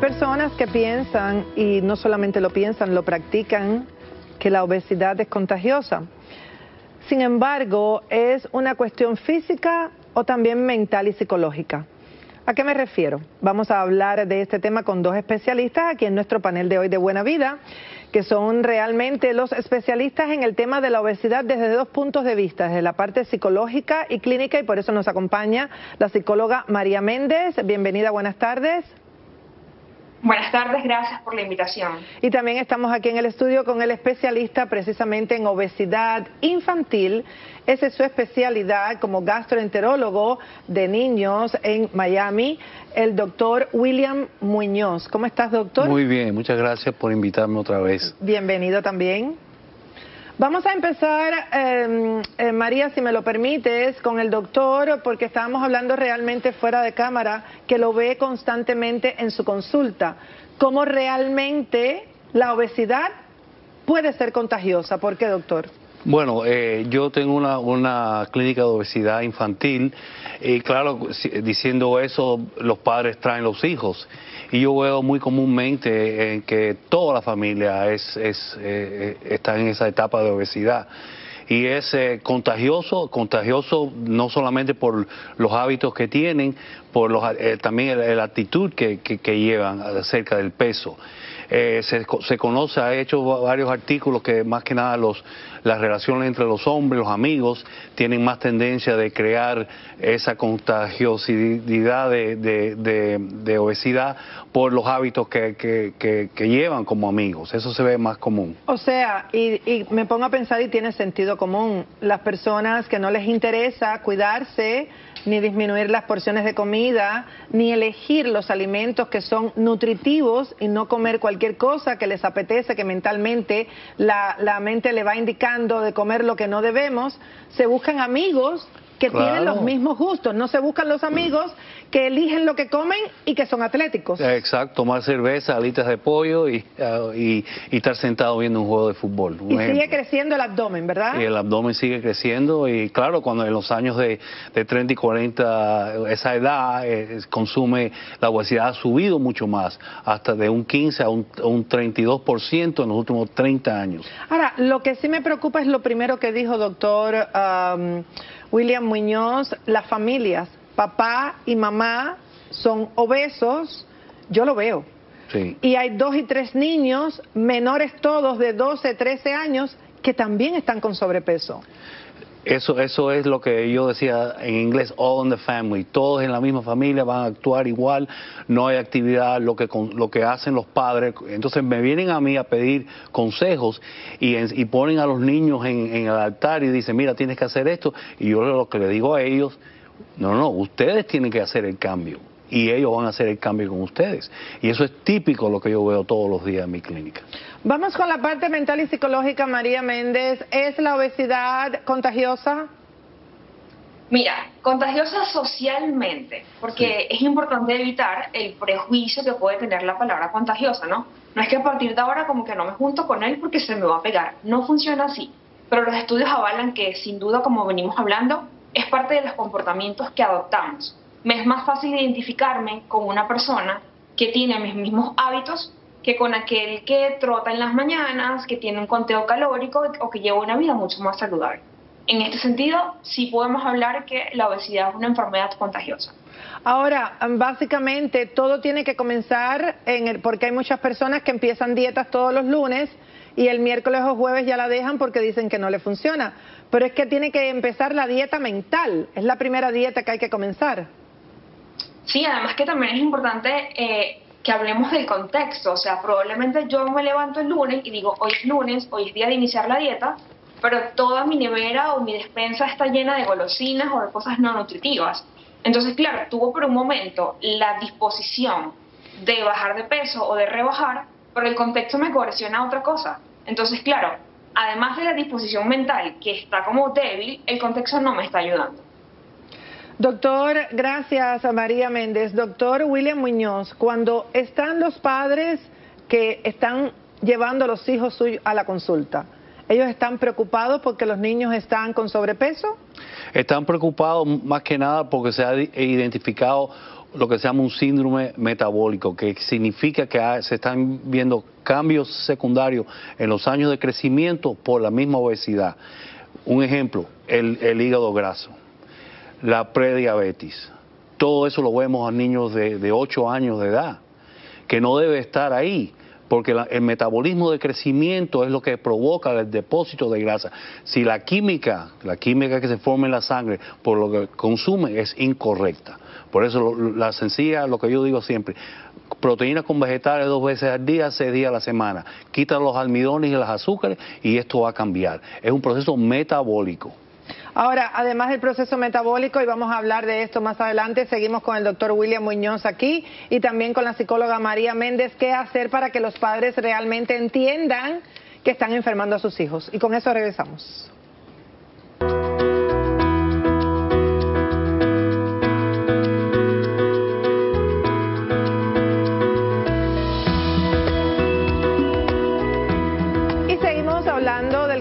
personas que piensan, y no solamente lo piensan, lo practican, que la obesidad es contagiosa. Sin embargo, es una cuestión física o también mental y psicológica. ¿A qué me refiero? Vamos a hablar de este tema con dos especialistas aquí en nuestro panel de hoy de Buena Vida, que son realmente los especialistas en el tema de la obesidad desde dos puntos de vista, desde la parte psicológica y clínica, y por eso nos acompaña la psicóloga María Méndez. Bienvenida, buenas tardes. Buenas tardes, gracias por la invitación. Y también estamos aquí en el estudio con el especialista precisamente en obesidad infantil. Esa es su especialidad como gastroenterólogo de niños en Miami, el doctor William Muñoz. ¿Cómo estás, doctor? Muy bien, muchas gracias por invitarme otra vez. Bienvenido también. Vamos a empezar, em, eh, María, si me lo permites, con el doctor, porque estábamos hablando realmente fuera de cámara, que lo ve constantemente en su consulta. ¿Cómo realmente la obesidad puede ser contagiosa? ¿Por qué, doctor? Bueno, eh, yo tengo una, una, clínica de obesidad infantil y claro, diciendo eso, los padres traen los hijos. Y yo veo muy comúnmente en que toda la familia es, es eh, está en esa etapa de obesidad y es eh, contagioso, contagioso no solamente por los hábitos que tienen, por los, también la, actitud que, llevan acerca del peso. Eh, se, se, conoce, ha hecho varios artículos que más que nada los, las relaciones entre los hombres, los amigos, tienen más tendencia de crear esa contagiosidad de, de, de, obesidad por los hábitos que, que, que, llevan como amigos. Eso se ve más común. O sea, y, y me pongo a pensar y tiene sentido común, las personas que no les interesa cuidarse, ni disminuir las porciones de comida, ni elegir los alimentos que son nutritivos y no comer cualquier cosa que les apetece, que mentalmente la, la mente le va indicando de comer lo que no debemos, se buscan amigos que tienen los mismos gustos. No se buscan los amigos que eligen lo que comen y que son atléticos. Exacto, tomar cerveza, alitas de pollo y, uh, y, y estar sentado viendo un juego de fútbol. y ejemplo. sigue creciendo el abdomen, ¿verdad? Y el abdomen sigue creciendo y claro, cuando en los años de, de 30 y 40, esa edad eh, consume, la obesidad ha subido mucho más, hasta de un 15 a un, a un 32% en los últimos 30 años. Ahora, lo que sí me preocupa es lo primero que dijo doctor um, William Muñoz, las familias, papá y mamá son obesos, yo lo veo. Sí. Y hay dos y tres niños, menores todos de 12, 13 años, que también están con sobrepeso. Eso, eso es lo que yo decía en inglés, all in the family. Todos en la misma familia van a actuar igual, no hay actividad, lo que, lo que hacen los padres. Entonces me vienen a mí a pedir consejos y, en, y ponen a los niños en, en, el altar y dicen, mira, tienes que hacer esto. Y yo lo que le digo a ellos, no, no, ustedes tienen que hacer el cambio y ellos van a hacer el cambio con ustedes. Y eso es típico lo que yo veo todos los días en mi clínica. Vamos con la parte mental y psicológica, María Méndez. ¿Es la obesidad contagiosa? Mira, contagiosa socialmente, porque sí. es importante evitar el prejuicio que puede tener la palabra contagiosa, ¿no? No es que a partir de ahora como que no me junto con él porque se me va a pegar. No funciona así. Pero los estudios avalan que, sin duda, como venimos hablando, es parte de los comportamientos que adoptamos. Me es más fácil identificarme con una persona que tiene mis mismos hábitos que con aquel que trota en las mañanas, que tiene un conteo calórico o que lleva una vida mucho más saludable. En este sentido, sí podemos hablar que la obesidad es una enfermedad contagiosa. Ahora, básicamente todo tiene que comenzar en el, porque hay muchas personas que empiezan dietas todos los lunes y el miércoles o jueves ya la dejan porque dicen que no le funciona. Pero es que tiene que empezar la dieta mental, es la primera dieta que hay que comenzar. Sí, además que también es importante eh, que hablemos del contexto, o sea, probablemente yo me levanto el lunes y digo, hoy es lunes, hoy es día de iniciar la dieta, pero toda mi nevera o mi despensa está llena de golosinas o de cosas no nutritivas. Entonces, claro, tuvo por un momento la disposición de bajar de peso o de rebajar, pero el contexto me coerciona a otra cosa. Entonces, claro, además de la disposición mental que está como débil, el contexto no me está ayudando. Doctor, gracias a María Méndez. Doctor William Muñoz, cuando están los padres que están llevando a los hijos suyos a la consulta, ¿ellos están preocupados porque los niños están con sobrepeso? Están preocupados más que nada porque se ha identificado lo que se llama un síndrome metabólico, que significa que se están viendo cambios secundarios en los años de crecimiento por la misma obesidad. Un ejemplo, el, hígado graso, la prediabetes, todo eso lo vemos a niños de, de 8 años de edad, que no debe estar ahí porque el metabolismo de crecimiento es lo que provoca el depósito de grasa. Si la química, la química que se forma en la sangre por lo que consume es incorrecta. Por eso la sencilla, lo que yo digo siempre, proteínas con vegetales dos veces al día, seis días a la semana. Quita los almidones y los azúcares y esto va a cambiar. Es un proceso metabólico. Ahora, además del proceso metabólico, y vamos a hablar de esto más adelante, seguimos con el doctor William Muñoz aquí y también con la psicóloga María Méndez, qué hacer para que los padres realmente entiendan que están enfermando a sus hijos. Y con eso regresamos.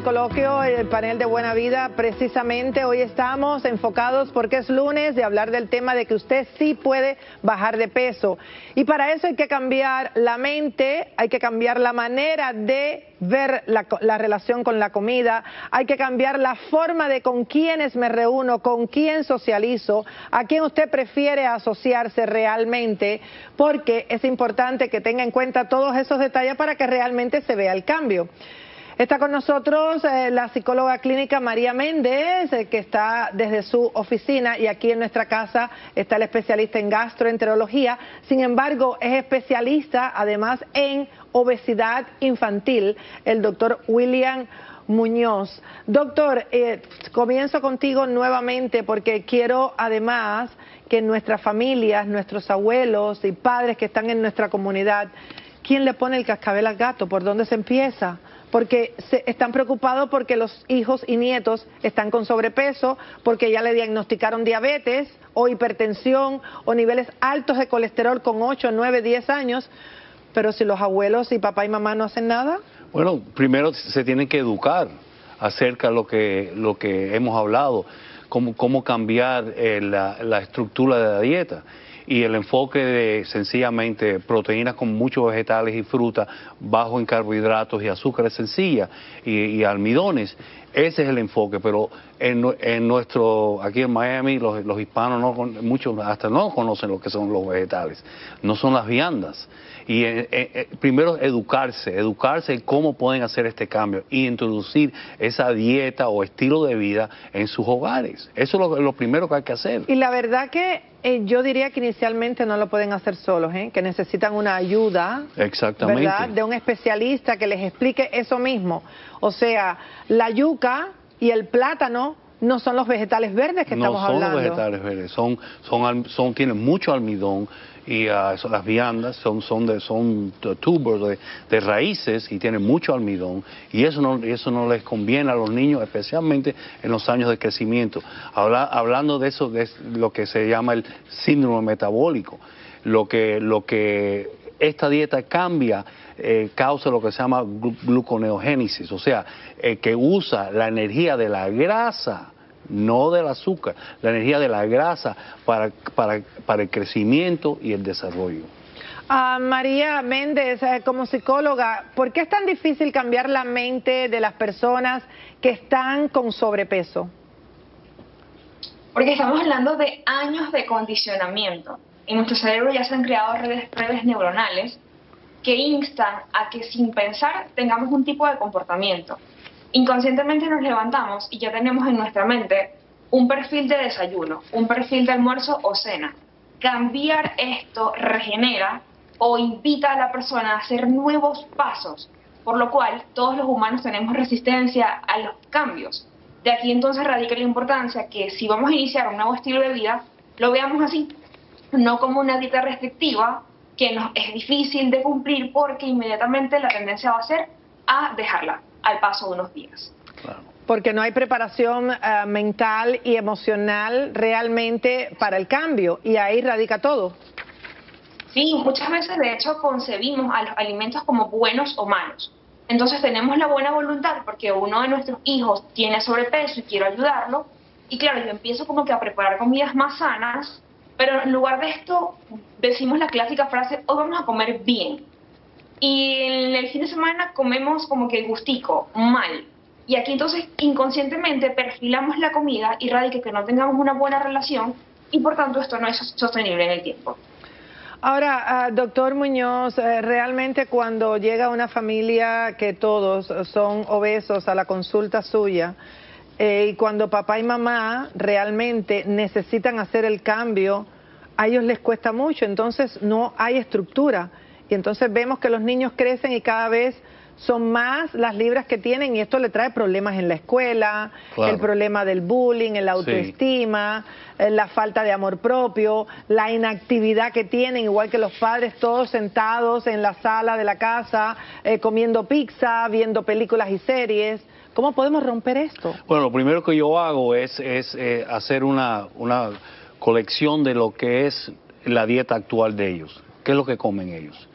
Coloquio, el panel de Buena Vida, precisamente hoy estamos enfocados porque es lunes de hablar del tema de que usted sí puede bajar de peso. Y para eso hay que cambiar la mente, hay que cambiar la manera de ver la, la relación con la comida, hay que cambiar la forma de con quiénes me reúno, con quién socializo, a quién usted prefiere asociarse realmente, porque es importante que tenga en cuenta todos esos detalles para que realmente se vea el cambio. Está con nosotros eh, la psicóloga clínica María Méndez, eh, que está desde su oficina y aquí en nuestra casa está el especialista en gastroenterología. Sin embargo, es especialista además en obesidad infantil, el doctor William Muñoz. Doctor, eh, comienzo contigo nuevamente porque quiero además que nuestras familias, nuestros abuelos y padres que están en nuestra comunidad, ¿quién le pone el cascabel al gato? ¿Por dónde se empieza? Porque se están preocupados porque los hijos y nietos están con sobrepeso, porque ya le diagnosticaron diabetes o hipertensión o niveles altos de colesterol con 8, 9, 10 años, pero si los abuelos y papá y mamá no hacen nada. Bueno, primero se tienen que educar acerca de lo que, lo que hemos hablado, cómo, cómo cambiar eh, la estructura de la dieta y el enfoque de sencillamente proteínas con muchos vegetales y frutas, bajo en carbohidratos y azúcares sencillas y, almidones, ese es el enfoque, pero en, nuestro, aquí en Miami, los, hispanos, no, muchos hasta no conocen lo que son los vegetales, no son las viandas. Y eh, eh, eh, primero educarse, educarse en cómo pueden hacer este cambio y introducir esa dieta o estilo de vida en sus hogares. Eso es lo, primero que hay que hacer. Y la verdad que yo diría que inicialmente no lo pueden hacer solos, que necesitan una ayuda, Exactamente. ¿verdad? De un especialista que les explique eso mismo. O sea, la yuca y el plátano no son los vegetales verdes que estamos hablando. No son los vegetales verdes, son, son, son, tienen mucho almidón, y uh, las viandas son, son, de, son tubos de, raíces y tienen mucho almidón y eso no, eso no les conviene a los niños, especialmente en los años de crecimiento. hablando de eso, de lo que se llama el síndrome metabólico, lo que, lo que esta dieta cambia, eh, causa lo que se llama gluconeogénesis, o sea, eh, que usa la energía de la grasa no del azúcar, la energía de la grasa para, para, el crecimiento y el desarrollo. Ah, María Méndez, eh, como psicóloga, ¿por qué es tan difícil cambiar la mente de las personas que están con sobrepeso? Porque estamos hablando de años de condicionamiento. En nuestro cerebro ya se han creado redes, redes neuronales que instan a que sin pensar tengamos un tipo de comportamiento inconscientemente nos levantamos y ya tenemos en nuestra mente un perfil de desayuno, un perfil de almuerzo o cena. Cambiar esto regenera o invita a la persona a hacer nuevos pasos, por lo cual todos los humanos tenemos resistencia a los cambios. De aquí entonces radica la importancia que si vamos a iniciar un nuevo estilo de vida, lo veamos así, no como una dieta restrictiva que nos es difícil de cumplir porque inmediatamente la tendencia va a ser a dejarla al paso de unos días. Porque no hay preparación eh, mental y emocional realmente para el cambio y ahí radica todo. Sí, muchas veces de hecho concebimos a los alimentos como buenos o malos. Entonces tenemos la buena voluntad porque uno de nuestros hijos tiene sobrepeso y quiero ayudarlo. Y claro, yo empiezo como que a preparar comidas más sanas Pero en lugar de esto, decimos la clásica frase, hoy vamos a comer bien. Y en el fin de semana comemos como que gustico, mal. Y aquí entonces inconscientemente perfilamos la comida y radica que no tengamos una buena relación y por tanto esto no es sostenible en el tiempo. Ahora, ah, doctor Muñoz, eh, realmente cuando llega una familia que todos son obesos a la consulta suya, eh, y cuando papá y mamá realmente necesitan hacer el cambio, a ellos les cuesta mucho, entonces no hay estructura. Y entonces vemos que los niños crecen y cada vez son más las libras que tienen y esto le trae problemas en la escuela, el problema del bullying, la autoestima, la falta de amor propio, la inactividad que tienen, igual que los padres todos sentados en la sala de la casa, eh, comiendo pizza, viendo películas y series. ¿Cómo podemos romper esto? Bueno, lo primero que yo hago es, eh, hacer una, una colección de lo que es la dieta actual de ellos, qué es lo que comen ellos.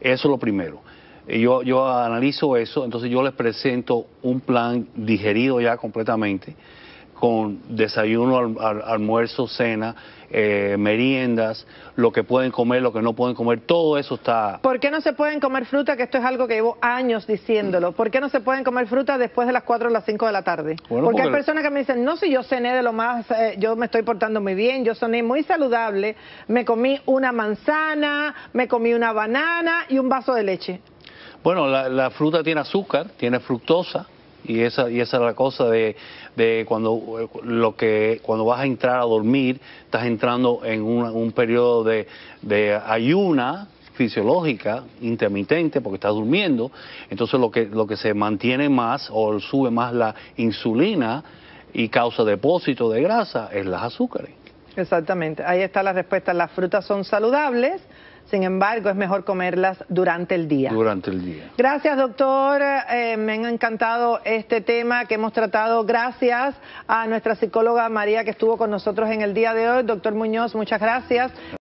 Eso es lo primero yo, yo analizo eso, entonces yo les presento un plan digerido ya completamente, con desayuno, almuerzo, cena, eh, meriendas, lo que pueden comer, lo que no pueden comer, todo eso está... ¿Por qué no se pueden comer fruta? Que esto es algo que llevo años diciéndolo. ¿Por qué no se pueden comer fruta después de las 4 o las 5 de la tarde? porque, hay personas que me dicen, no, si yo cené de lo más, eh, yo me estoy portando muy bien, yo cené muy saludable, me comí una manzana, me comí una banana y un vaso de leche. Bueno, la, fruta tiene azúcar, tiene fructosa, y esa y esa es la cosa de, de, cuando lo que cuando vas a entrar a dormir estás entrando en un, periodo de, de, ayuna fisiológica intermitente porque estás durmiendo. Entonces lo que lo que se mantiene más o sube más la insulina y causa depósito de grasa es las azúcares. Exactamente. Ahí está la respuesta las frutas son saludables sin embargo, es mejor comerlas durante el día. Durante el día. Gracias, doctor. Eh, me ha encantado este tema que hemos tratado. Gracias a nuestra psicóloga María que estuvo con nosotros en el día de hoy. Doctor Muñoz, muchas gracias.